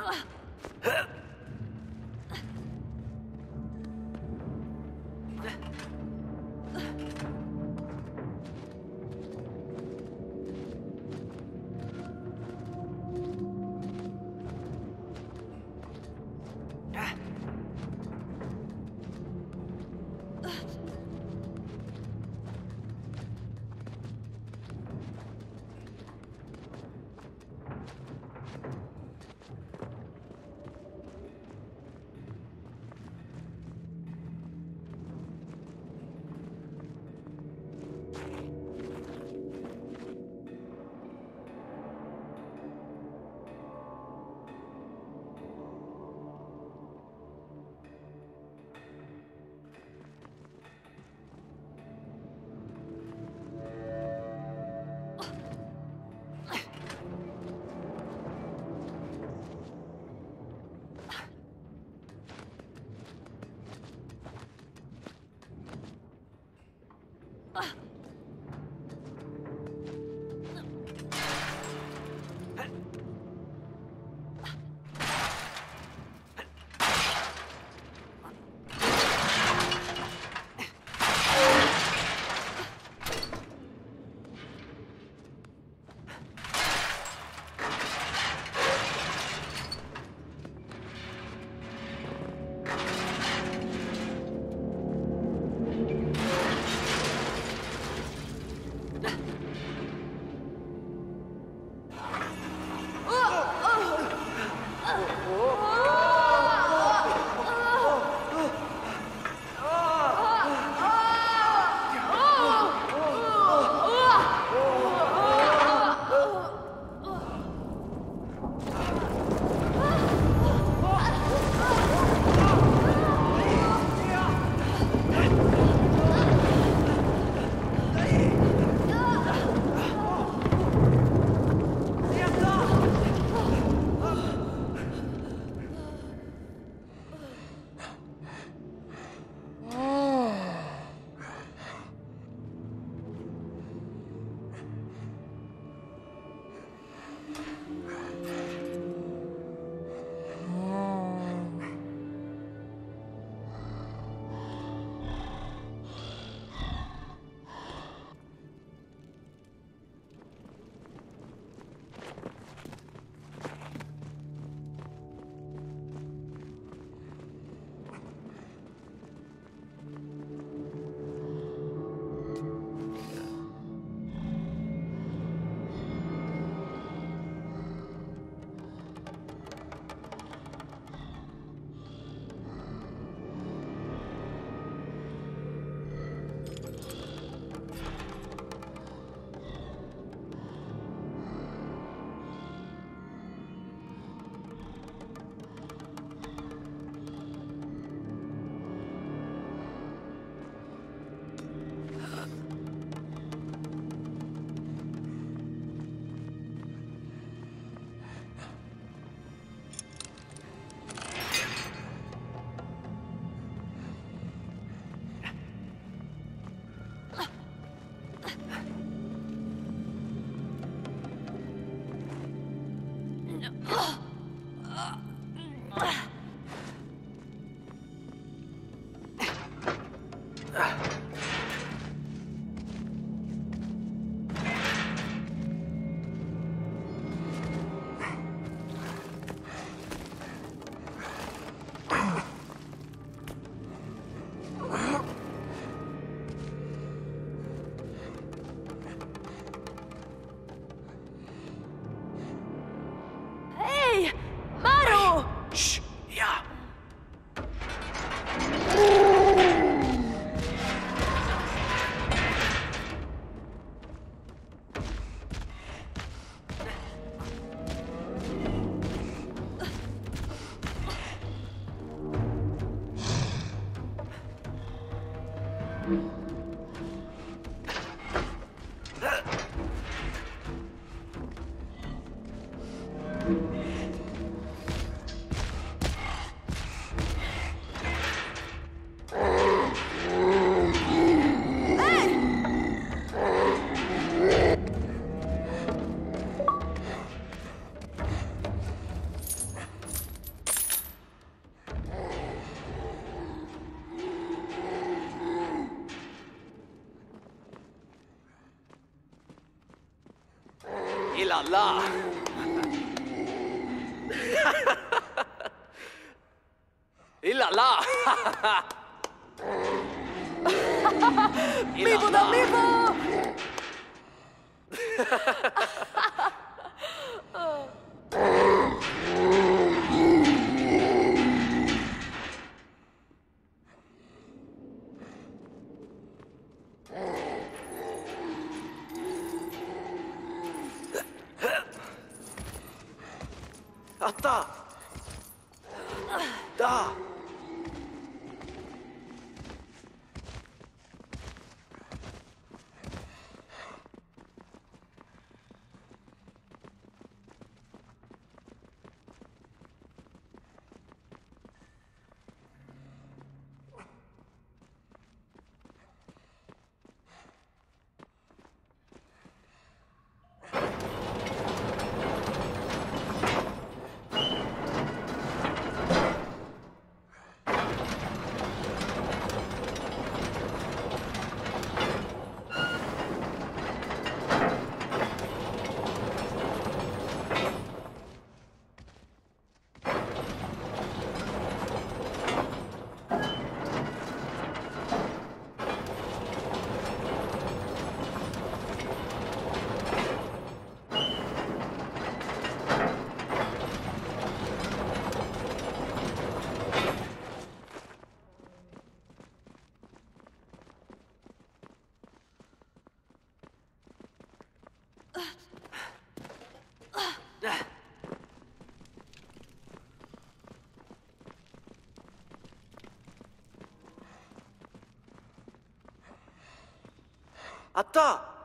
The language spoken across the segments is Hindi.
啊 Yeah. ilallah. ilallah. ¡Vivo, no! 아따!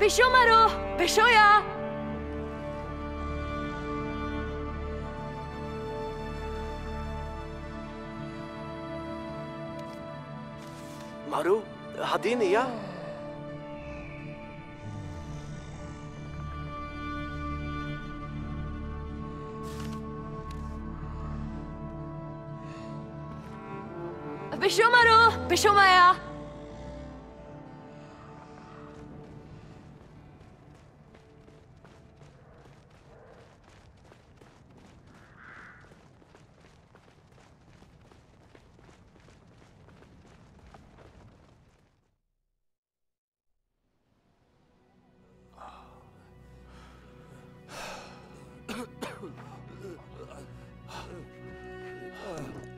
पिशो मरो पिशो या 마루 하딘이야? 비쇼마루 비쇼마야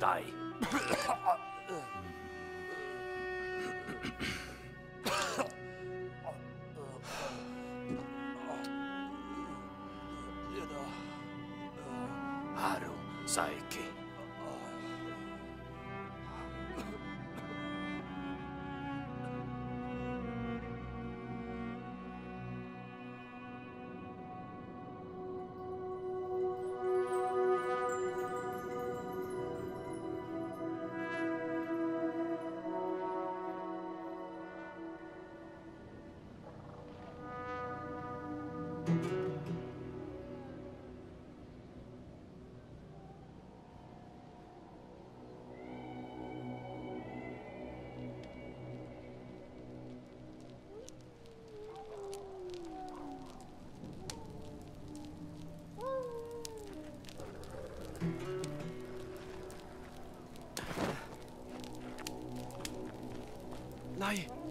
die. Haru Saiki. ない。